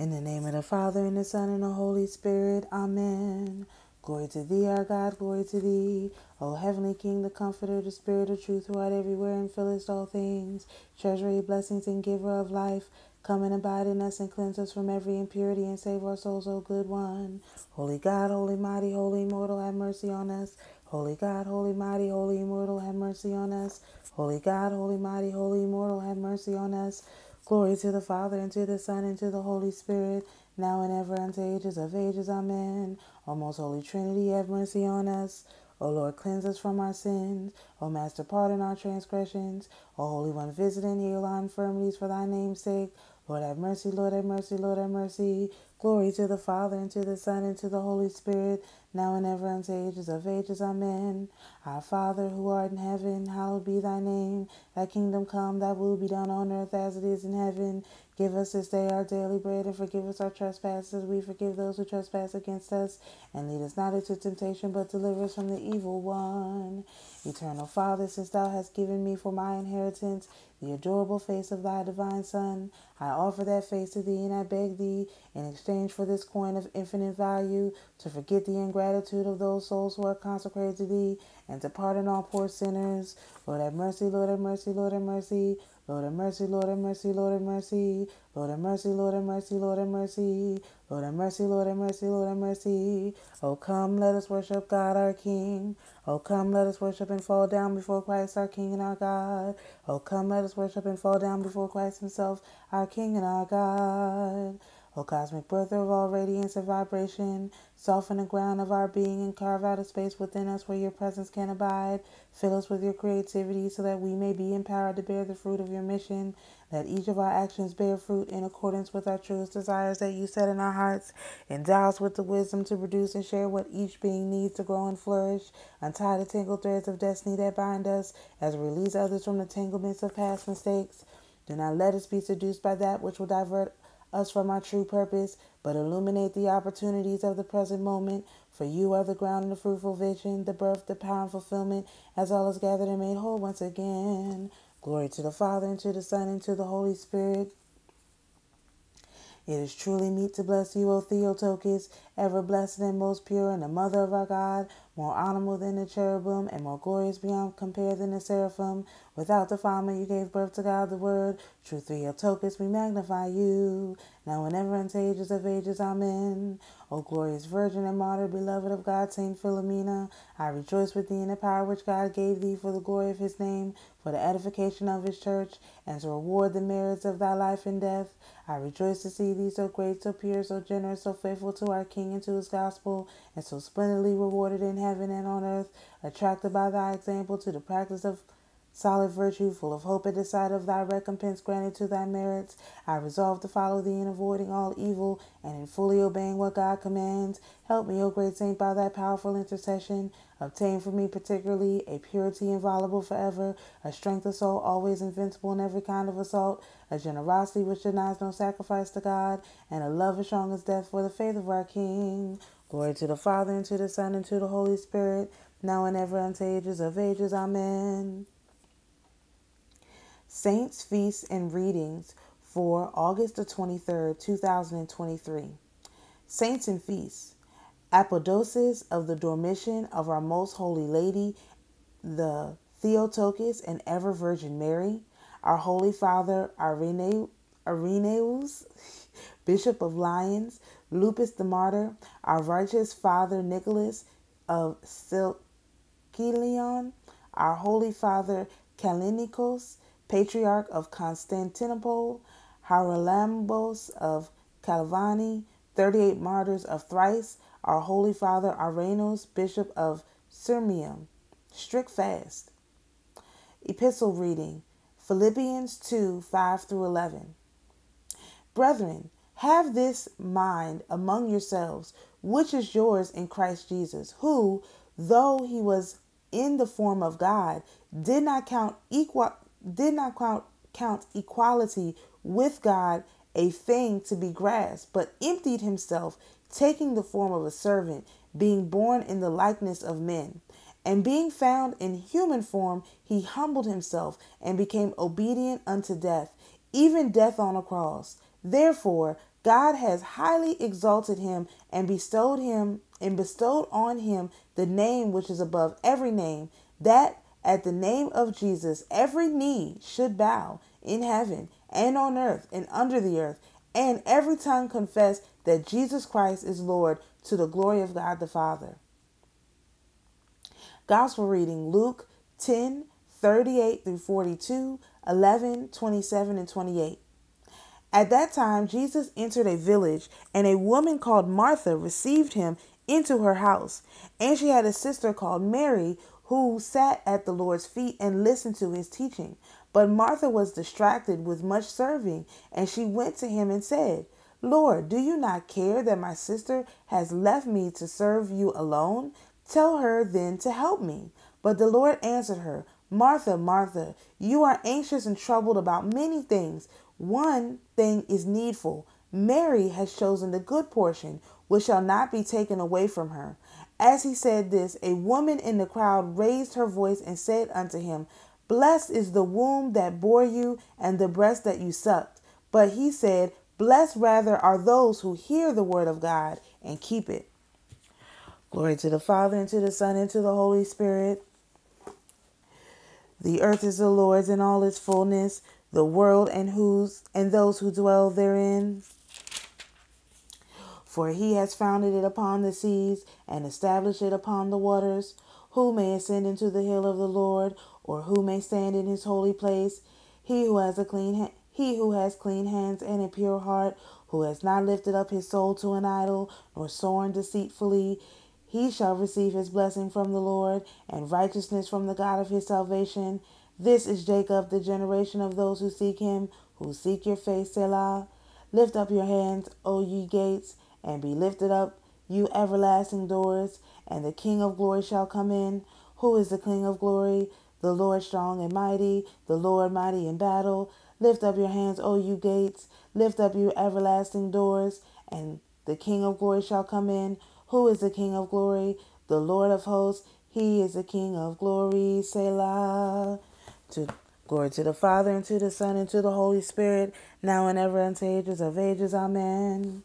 In the name of the Father, and the Son, and the Holy Spirit. Amen. Glory to thee, our God, glory to thee. O heavenly King, the Comforter, the Spirit of truth, who art everywhere and fillest all things, treasury, blessings, and giver of life. Come and abide in us and cleanse us from every impurity and save our souls, O good one. Holy God, holy mighty, holy immortal, have mercy on us. Holy God, holy mighty, holy immortal, have mercy on us. Holy God, holy mighty, holy immortal, have mercy on us. Glory to the Father, and to the Son, and to the Holy Spirit, now and ever, unto ages of ages. Amen. O most holy Trinity, have mercy on us. O Lord, cleanse us from our sins. O Master, pardon our transgressions. O Holy One, visit and heal our infirmities for thy name's sake. Lord, have mercy, Lord, have mercy, Lord, have mercy. Glory to the Father, and to the Son, and to the Holy Spirit, now and ever, unto ages of ages. Amen. Our Father, who art in heaven, hallowed be thy name. Thy kingdom come, thy will be done on earth as it is in heaven. Give us this day our daily bread, and forgive us our trespasses. We forgive those who trespass against us. And lead us not into temptation, but deliver us from the evil one. Eternal Father, since thou hast given me for my inheritance the adorable face of thy divine Son, I offer that face to thee, and I beg thee, in exchange for this coin of infinite value, to forget the ingratitude of those souls who are consecrated to thee, and to pardon all poor sinners. Lord have mercy, Lord have mercy, Lord have mercy. Lord have mercy, Lord have mercy, Lord have mercy. Lord have mercy, Lord have mercy, Lord have mercy. Lord have mercy, Lord have mercy, Lord have mercy. Oh come, let us worship God our King. Oh come, let us worship and fall down before Christ our King and our God. Oh come, let us worship and fall down before Christ himself, our King and our God. O cosmic birth of all radiance and vibration, soften the ground of our being and carve out a space within us where your presence can abide. Fill us with your creativity so that we may be empowered to bear the fruit of your mission. Let each of our actions bear fruit in accordance with our truest desires that you set in our hearts. Endow us with the wisdom to produce and share what each being needs to grow and flourish. Untie the tangled threads of destiny that bind us as we release others from the tanglements of past mistakes. Do not let us be seduced by that which will divert us from our true purpose, but illuminate the opportunities of the present moment. For you are the ground and the fruitful vision, the birth, the power, and fulfillment, as all is gathered and made whole once again. Glory to the Father, and to the Son, and to the Holy Spirit. It is truly meet to bless you, O Theotokos, ever blessed and most pure, and the mother of our God, more honorable than the cherubim, and more glorious beyond compare than the seraphim. Without defilement you gave birth to God the Word. True Theotokos, we magnify you, now and ever unto ages of ages. Amen. O glorious Virgin and Martyr, beloved of God, Saint Philomena, I rejoice with thee in the power which God gave thee for the glory of his name, for the edification of his church, and to reward the merits of thy life and death. I rejoice to see thee so great, so pure, so generous, so faithful to our King and to his gospel, and so splendidly rewarded in heaven and on earth, attracted by thy example to the practice of solid virtue, full of hope at the sight of thy recompense granted to thy merits. I resolve to follow thee in avoiding all evil and in fully obeying what God commands. Help me, O great saint, by thy powerful intercession. Obtain for me particularly a purity inviolable forever, a strength of soul always invincible in every kind of assault, a generosity which denies no sacrifice to God, and a love as strong as death for the faith of our King. Glory to the Father, and to the Son, and to the Holy Spirit, now and ever unto ages of ages. Amen. Saints, Feasts, and Readings for August the 23rd, 2023. Saints and Feasts. Apodosis of the Dormition of our Most Holy Lady, the Theotokos and Ever Virgin Mary, our Holy Father Irenaeus, Bishop of Lyons, Lupus the Martyr, our righteous Father Nicholas of Sikelion, our Holy Father Kallinikos, Patriarch of Constantinople, Haralambos of Kalyviani, 38 Martyrs of Thrace, our Holy Father Irenaeus, Bishop of Sirmium. Strict fast. Epistle reading Philippians 2 5 through 11. Brethren, have this mind among yourselves, which is yours in Christ Jesus, who, though he was in the form of God, did not count equal did not count, count equality with God a thing to be grasped, but emptied himself, taking the form of a servant, being born in the likeness of men. And being found in human form, he humbled himself and became obedient unto death, even death on a cross. Therefore, God has highly exalted him and bestowed him and bestowed on him the name which is above every name, that at the name of Jesus every knee should bow in heaven and on earth and under the earth, and every tongue confess that Jesus Christ is Lord to the glory of God the Father. Gospel reading Luke 10 38 through 42, 11, 27, and 28. At that time, Jesus entered a village, and a woman called Martha received him into her house. And she had a sister called Mary who sat at the Lord's feet and listened to his teaching. But Martha was distracted with much serving, and she went to him and said, Lord, do you not care that my sister has left me to serve you alone? Tell her then to help me. But the Lord answered her, Martha, Martha, you are anxious and troubled about many things. One thing is needful. Mary has chosen the good portion, which shall not be taken away from her. As he said this, a woman in the crowd raised her voice and said unto him, Blessed is the womb that bore you and the breast that you sucked. But he said, Blessed rather are those who hear the word of God and keep it. Glory to the Father, and to the Son, and to the Holy Spirit. The earth is the Lord's and all its fullness, the world and whose and those who dwell therein. For he has founded it upon the seas and established it upon the waters. Who may ascend into the hill of the Lord, or who may stand in his holy place? He who has a clean hand he who has clean hands and a pure heart, who has not lifted up his soul to an idol, nor sworn deceitfully, he shall receive his blessing from the Lord, and righteousness from the God of his salvation. This is Jacob, the generation of those who seek him, who seek your face, Selah. Lift up your hands, O ye gates, and be lifted up, you everlasting doors, and the King of glory shall come in. Who is the King of glory? The Lord strong and mighty, the Lord mighty in battle. Lift up your hands, O you gates. Lift up you everlasting doors, and the King of glory shall come in. Who is the King of glory? The Lord of hosts. He is the King of glory. Selah. To glory to the Father, and to the Son, and to the Holy Spirit, now and ever, unto ages of ages. Amen.